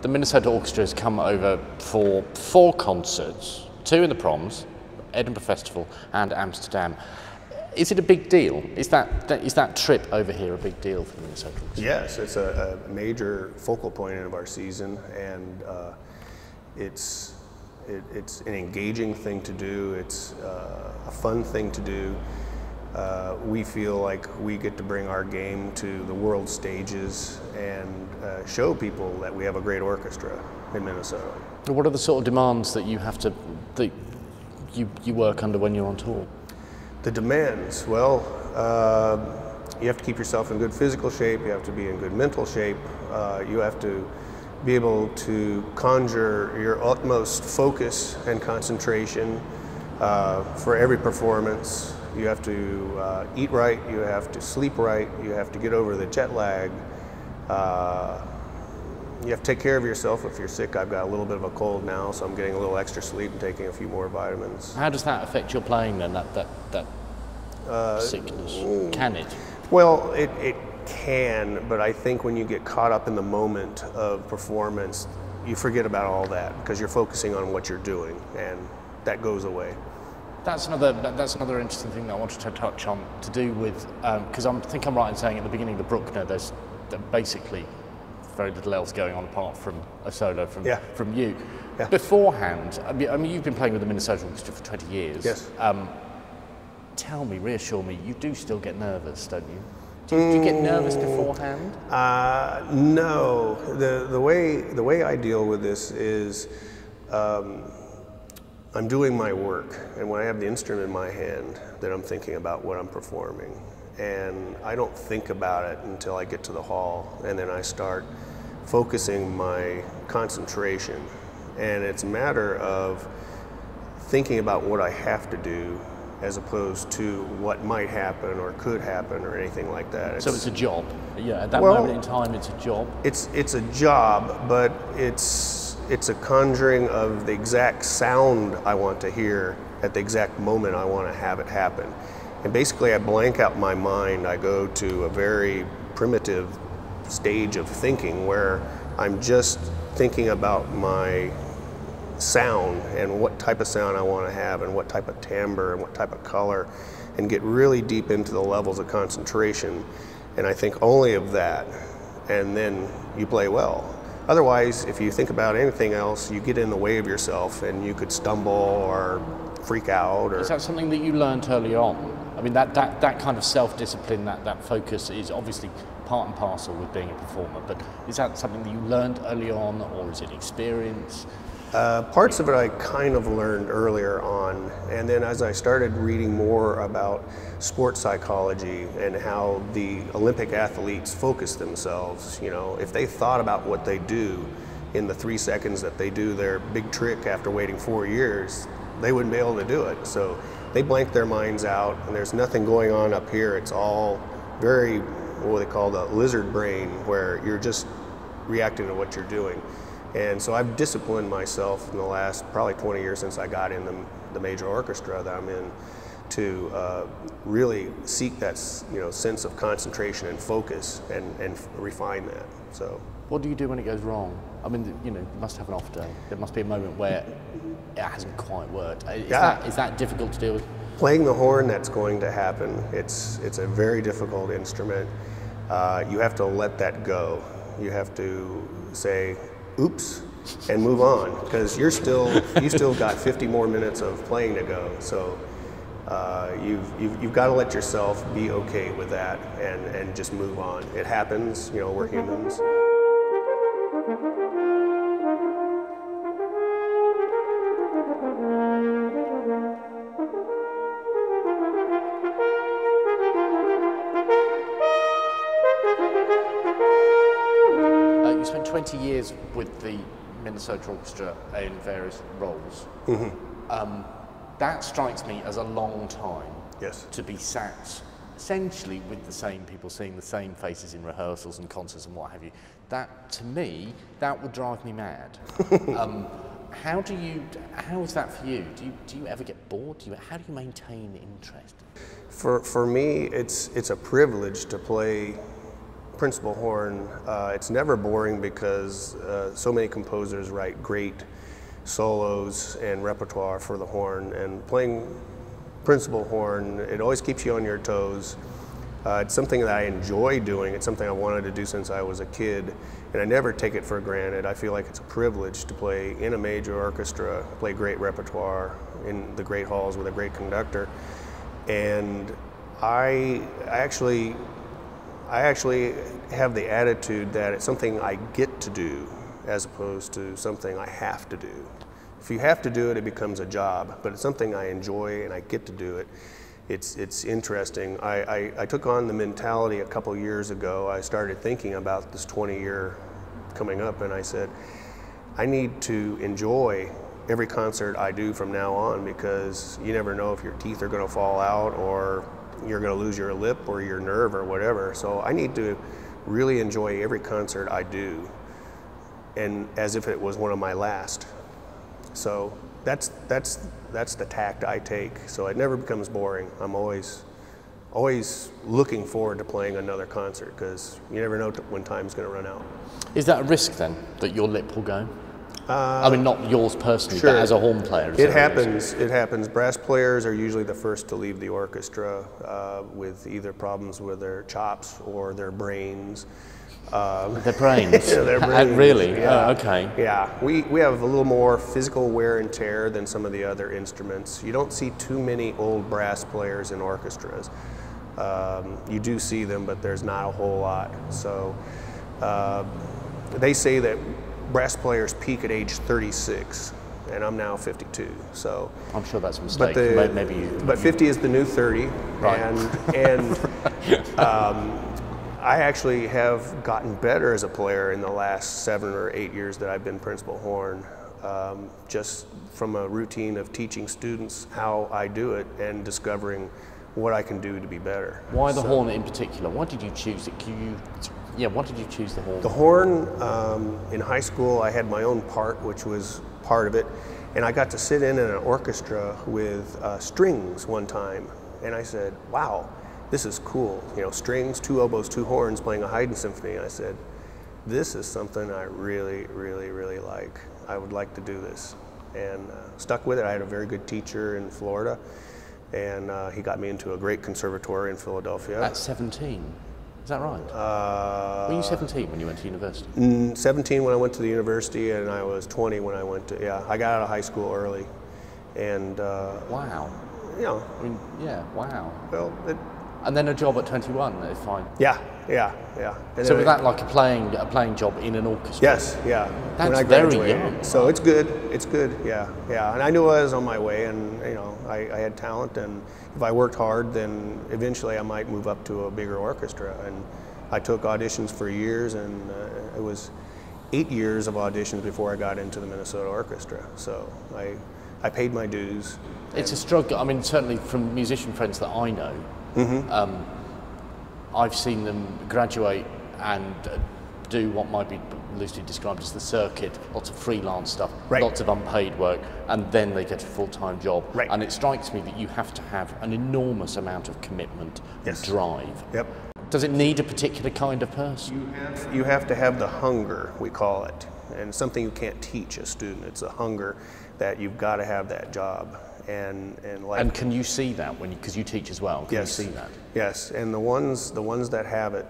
the Minnesota Orchestra has come over for four concerts, two in the Proms, Edinburgh Festival, and Amsterdam. Is it a big deal? Is that, is that trip over here a big deal for the Minnesota Orchestra? Yes, it's a, a major focal point of our season, and uh, it's it, it's an engaging thing to do. It's uh, a fun thing to do. Uh, we feel like we get to bring our game to the world stages and uh, show people that we have a great orchestra in Minnesota. What are the sort of demands that you have to that you, you work under when you're on tour? The demands, well, uh, you have to keep yourself in good physical shape, you have to be in good mental shape, uh, you have to be able to conjure your utmost focus and concentration uh, for every performance. You have to uh, eat right, you have to sleep right, you have to get over the jet lag. Uh, you have to take care of yourself if you're sick. I've got a little bit of a cold now, so I'm getting a little extra sleep and taking a few more vitamins. How does that affect your playing then, that, that, that Uh, sickness? Can it? Well, it, it can, but I think when you get caught up in the moment of performance, you forget about all that because you're focusing on what you're doing, and that goes away. That's another. That's another interesting thing that I wanted to touch on to do with because I think I'm right in saying at the beginning of the Bruckner, there's basically very little else going on apart from a solo from Yeah. from you. Yeah. Beforehand, I mean, I mean, you've been playing with the Minnesota Orchestra for 20 years. Yes. Um, tell me, reassure me, you do still get nervous, don't you? Do you, do you get nervous beforehand? Uh, no, the, the, way, the way I deal with this is um, I'm doing my work, and when I have the instrument in my hand, then I'm thinking about what I'm performing. And I don't think about it until I get to the hall, and then I start focusing my concentration. And it's a matter of thinking about what I have to do as opposed to what might happen or could happen or anything like that. So it's a job. Yeah, at that Well- moment in time, it's a job. It's it's a job, but it's it's a conjuring of the exact sound I want to hear at the exact moment I want to have it happen. And basically, I blank out my mind. I go to a very primitive stage of thinking where I'm just thinking about my sound and what type of sound I want to have and what type of timbre and what type of color and get really deep into the levels of concentration. And I think only of that and then you play well. Otherwise, if you think about anything else, you get in the way of yourself and you could stumble or freak out or Is that something that you learned early on? I mean, that, that, that kind of self-discipline, that, that focus is obviously part and parcel with being a performer, but is that something that you learned early on or is it experience? Uh, parts of it I kind of learned earlier on, and then as I started reading more about sports psychology and how the Olympic athletes focus themselves, you know, if they thought about what they do in the three seconds that they do their big trick after waiting four years, they wouldn't be able to do it. So they blank their minds out, and there's nothing going on up here. It's all very, what they call the lizard brain, where you're just reacting to what you're doing. And so I've disciplined myself in the last probably 20 years since I got in the, the major orchestra that I'm in to uh, really seek that you know sense of concentration and focus and, and refine that. So What do you do when it goes wrong? I mean, you know, you must have an off day. There must be a moment where it hasn't quite worked. Is, Yeah. that, is that difficult to deal with? playing the horn, that's going to happen. It's it's a very difficult instrument. Uh, you have to let that go. You have to say, "Oops," and move on because you're still you still got 50 more minutes of playing to go. So uh, you've, you've you've got to let yourself be okay with that and and just move on. It happens. You know, we're humans. 20 years with the Minnesota Orchestra in various roles. Um, that strikes me as a long time Yes. to be sat essentially with the same people, seeing the same faces in rehearsals and concerts and what have you. That, to me, that would drive me mad. um, how do you, how is that for you? Do you, do you ever get bored? Do you, how do you maintain interest? For, for me, it's, it's a privilege to play principal horn, uh, it's never boring because uh, so many composers write great solos and repertoire for the horn. And playing principal horn, it always keeps you on your toes. Uh, it's something that I enjoy doing. It's something I wanted to do since I was a kid, and I never take it for granted. I feel like it's a privilege to play in a major orchestra, play great repertoire in the great halls with a great conductor. And I actually, I actually have the attitude that it's something I get to do as opposed to something I have to do. If you have to do it, it becomes a job, but it's something I enjoy and I get to do it. It's, it's interesting. I, I, I took on the mentality a couple years ago. I started thinking about this 20 year coming up, and I said, I need to enjoy every concert I do from now on because you never know if your teeth are going to fall out or you're going to lose your lip or your nerve or whatever. So I need to really enjoy every concert I do and as if it was one of my last. So that's that's that's the tact I take. So it never becomes boring. I'm always always looking forward to playing another concert because you never know when time's going to run out. Is that a risk then that your lip will go? Uh, I mean, not yours personally, sure. but as a horn player. It happens. It happens. Brass players are usually the first to leave the orchestra uh, with either problems with their chops or their brains. Um, their brains. yeah, their brains. really? Yeah. Oh, okay. Yeah, we, we have a little more physical wear and tear than some of the other instruments. You don't see too many old brass players in orchestras. Um, you do see them, but there's not a whole lot. So uh, they say that brass players peak at age 36 and I'm now 52. So I'm sure that's a mistake. But, the, maybe you, but 50 is the new 30, right. and and um, I actually have gotten better as a player in the last seven or eight years that I've been principal horn. Um, just from a routine of teaching students how I do it and discovering what I can do to be better. Why the so, horn in particular? Why did you choose it? Can you yeah, what did you choose the horn? The horn, um, in high school, I had my own part, which was part of it, and I got to sit in an orchestra with uh, strings one time, and I said, wow, this is cool. You know, strings, two oboes, two horns, playing a Haydn symphony. I said, this is something I really, really, really like. I would like to do this. And uh, stuck with it. I had a very good teacher in Florida, and uh, he got me into a great conservatory in Philadelphia. At 17? Is that right? Uh, Were you 17 when you went to university? Mm, 17 when I went to the university, and I was 20 when I went to, yeah, I got out of high school early. And, uh, wow. You know. I mean, yeah, wow. Well, it, and then a job at 21, if fine. Yeah, yeah, yeah. And so was that like a playing a playing job in an orchestra? Yes, yeah. That's when I very young. So it's good. It's good. Yeah, yeah. And I knew I was on my way, and you know, I, I had talent, and if I worked hard, then eventually I might move up to a bigger orchestra. And I took auditions for years, and uh, it was eight years of auditions before I got into the Minnesota Orchestra. So I, I paid my dues. It's a struggle. I mean, certainly from musician friends that I know, mm-hmm. um, I've seen them graduate and uh, do what might be loosely described as the circuit, lots of freelance stuff, right. lots of unpaid work, and then they get a full time job. Right. And it strikes me that you have to have an enormous amount of commitment yes. and drive. Yep. Does it need a particular kind of person? You have, you have to have the hunger, we call it, and something you can't teach a student. It's a hunger that you've got to have that job. And, and, like, and can you see that when because you, you, teach as well? Can yes, you see that? Yes, and the ones the ones that have it,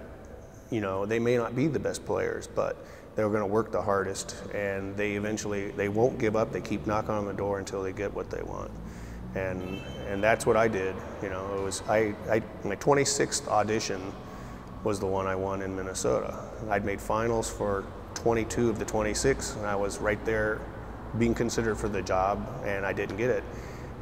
you know, they may not be the best players, but they're going to work the hardest, and they eventually they won't give up. They keep knocking on the door until they get what they want, and and that's what I did. You know, it was I, I my 26th audition was the one I won in Minnesota. I'd made finals for 22 of the 26, and I was right there being considered for the job, and I didn't get it.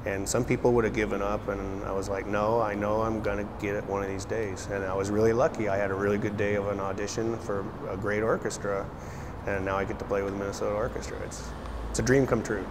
And some people would have given up, and I was like, no, I know I'm going to get it one of these days. And I was really lucky. I had a really good day of an audition for a great orchestra, and now I get to play with the Minnesota Orchestra. It's, it's a dream come true.